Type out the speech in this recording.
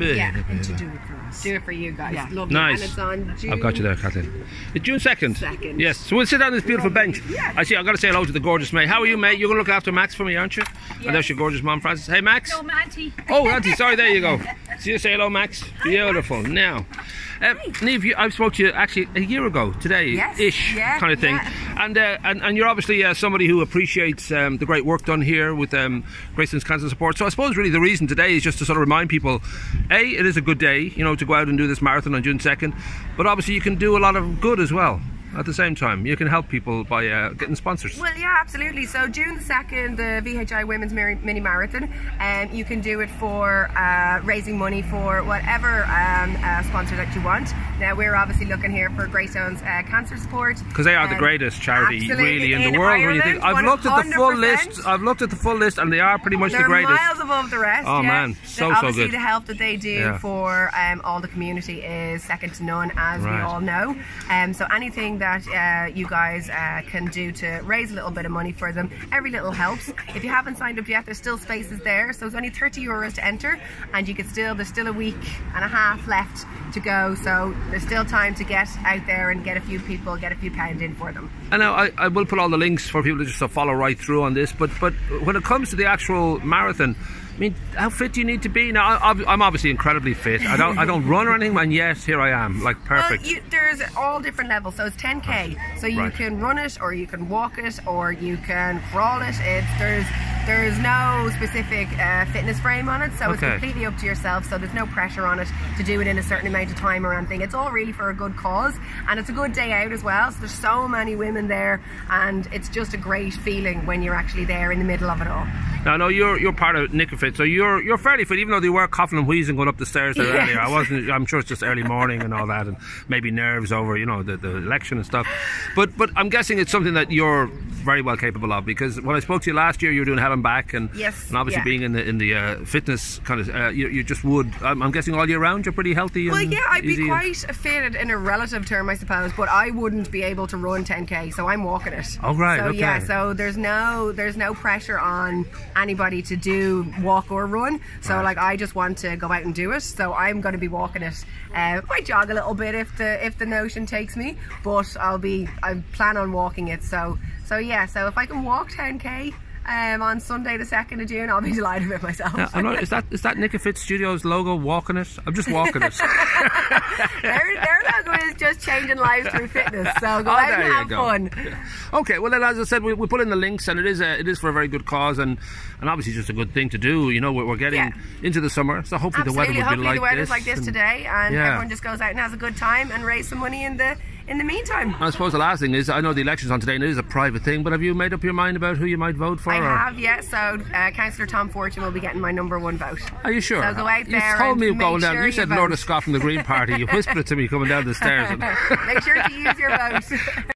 Yeah, and to do it for us. Do it for you guys. Yeah. Lovely. Nice. And it's on June. I've got you there, Kathleen. It's June 2nd. Second. Yes. So we'll sit down on this beautiful bench. Yeah. I see, I've got to say hello to the gorgeous May. How are you, May? You're going to look after Max for me, aren't you? And there's your gorgeous mom, Francis. Hey, Max. No, Auntie. Oh, Auntie, sorry, there you go. See you say hello, Max. Beautiful. Now, uh, Niamh, you, I spoke to you actually a year ago today, Yes, ish yeah, kind of thing, yeah. and, uh, and and you're obviously uh, somebody who appreciates um, the great work done here with um, Greystones Cancer Support. So I suppose really the reason today is just to sort of remind people, a, it is a good day, you know, to go out and do this marathon on June second, but obviously you can do a lot of good as well. At the same time, you can help people by uh, getting sponsors. Well, yeah, absolutely. So June the second, the VHI Women's Mini Marathon, and um, you can do it for uh, raising money for whatever um, uh, sponsor that you want. Now we're obviously looking here for Greystones uh, cancer support Because they are the Um, greatest charity really in, in the world. when you think, I've looked at the full list. I've looked at the full list, and they are pretty much They're the greatest. miles above the rest. Oh, yeah. man. So, so obviously, good. the help that they do Yeah. for um, all the community is second to none, as Right. we all know. Um, so anything that uh, you guys uh, can do to raise a little bit of money for them, every little helps. If you haven't signed up yet, there's still spaces there. So it's only 30 euros to enter, and you can still there's still a week and a half left to go. So there's still time to get out there and get a few people, get a few pound in for them. And now I, I will put all the links for people to just follow right through on this. But but when it comes to the actual marathon, I mean, how fit do you need to be? Now I, I'm obviously incredibly fit. I don't I don't run or anything, and yes, here I am, like perfect. Well, you, there's all different levels. So it's 10k. So you Right. can run it, or you can walk it, or you can crawl it. It's there's there's no specific uh, fitness frame on it, so it's completely up to yourself. So there's no pressure on it to do it in a certain amount of time or anything. It's all really for a good cause, and it's a good day out as well. So there's so many women there, and it's just a great feeling when you're actually there in the middle of it all. Now, no, you're you're part of Nicofit, so you're you're fairly fit, even though you were coughing and wheezing going up the stairs there Yes. earlier. I wasn't. I'm sure it's just early morning and all that, and maybe nerves over you know the, the election and stuff. But but I'm guessing it's something that you're very well capable of because when I spoke to you last year, you were doing hell and back, and Yes, and obviously yeah. being in the in the uh, fitness kind of, uh, you, you just would. I'm, I'm guessing all year round, you're pretty healthy. Well, yeah, I'd be quite fit in a relative term, I suppose, but I wouldn't be able to run 10k, so I'm walking it. Oh, right, So okay. yeah, so there's no there's no pressure on anybody to do walk or run. So Right. like I just want to go out and do it. So I'm going to be walking it. Uh, might jog a little bit if the if the notion takes me, but I'll be I plan on walking it. So so yeah, so if I can walk 10k. Um, on Sunday the second of June, I'll be delighted with myself. Yeah, I'm not, is that is that Nicofit Studios logo walking it? I'm just walking it. their, their logo is just changing lives through fitness. So go Oh, out and have go. fun. Okay, well then, as I said, we, we put in the links, and it is a, it is for a very good cause, and and obviously just a good thing to do. You know, we're, we're getting Yeah. into the summer, so hopefully Absolutely. the weather will Hopefully be like the weather's this. like this and- today, and everyone just goes out and has a good time and raise some money in the in the meantime. I suppose the last thing is, I know the election's on today, and it is a private thing, but have you made up your mind about who you might vote for? I or- have, yeah. So uh, Councillor Tom Fortune will be getting my number one vote. Are you sure? So go out you told me going down. sure you you said vote. Lourda Scott from the Green Party. You whispered it to me coming down the stairs. Make sure to use your vote.